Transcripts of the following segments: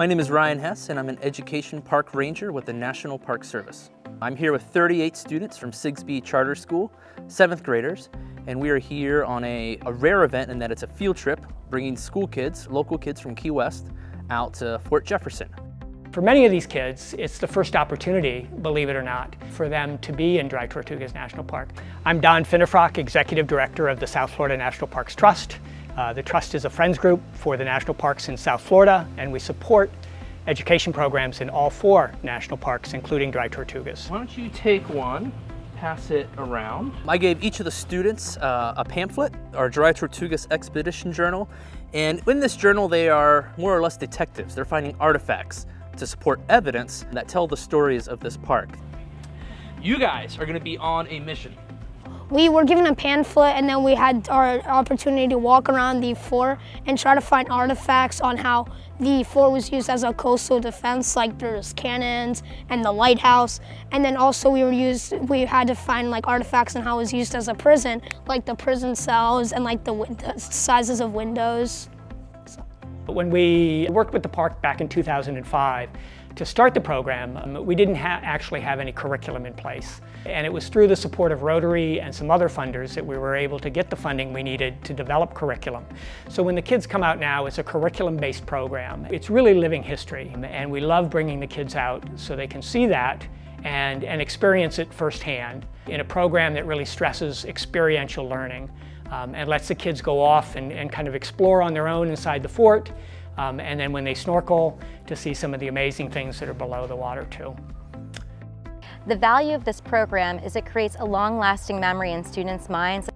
My name is Ryan Hess and I'm an Education Park Ranger with the National Park Service. I'm here with 38 students from Sigsbee Charter School, 7th graders, and we are here on a, a rare event in that it's a field trip bringing school kids, local kids from Key West, out to Fort Jefferson. For many of these kids, it's the first opportunity, believe it or not, for them to be in Dry Tortugas National Park. I'm Don Finnefrock, Executive Director of the South Florida National Parks Trust. Uh, the Trust is a friends group for the national parks in South Florida, and we support education programs in all four national parks, including Dry Tortugas. Why don't you take one, pass it around. I gave each of the students uh, a pamphlet, our Dry Tortugas Expedition Journal, and in this journal they are more or less detectives. They're finding artifacts, to support evidence that tell the stories of this park. You guys are going to be on a mission. We were given a pamphlet and then we had our opportunity to walk around the fort and try to find artifacts on how the fort was used as a coastal defense, like there's cannons and the lighthouse. And then also we were used, we had to find like artifacts on how it was used as a prison, like the prison cells and like the, the sizes of windows. But when we worked with the park back in 2005 to start the program, um, we didn't ha actually have any curriculum in place. And it was through the support of Rotary and some other funders that we were able to get the funding we needed to develop curriculum. So when the kids come out now, it's a curriculum-based program. It's really living history, and we love bringing the kids out so they can see that and, and experience it firsthand in a program that really stresses experiential learning um, and lets the kids go off and, and, kind of explore on their own inside the fort. Um, and then when they snorkel, to see some of the amazing things that are below the water too. The value of this program is it creates a long-lasting memory in students' minds.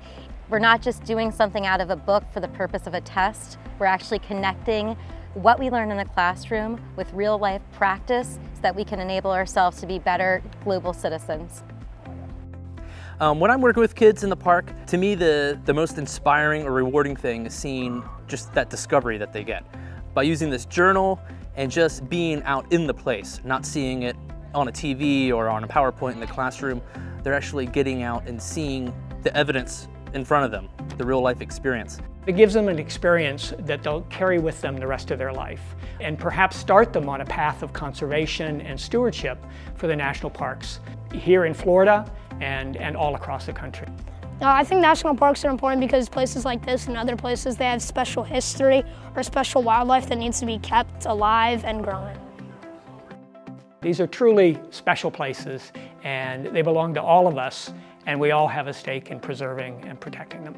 We're not just doing something out of a book for the purpose of a test, we're actually connecting what we learn in the classroom with real-life practice so that we can enable ourselves to be better global citizens. Um, when I'm working with kids in the park, to me the, the most inspiring or rewarding thing is seeing just that discovery that they get. By using this journal and just being out in the place, not seeing it on a TV or on a PowerPoint in the classroom, they're actually getting out and seeing the evidence in front of them, the real life experience. It gives them an experience that they'll carry with them the rest of their life and perhaps start them on a path of conservation and stewardship for the national parks here in Florida and, and all across the country. Uh, I think national parks are important because places like this and other places, they have special history or special wildlife that needs to be kept alive and growing. These are truly special places and they belong to all of us and we all have a stake in preserving and protecting them.